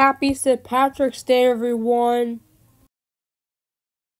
Happy St. Patrick's Day, everyone.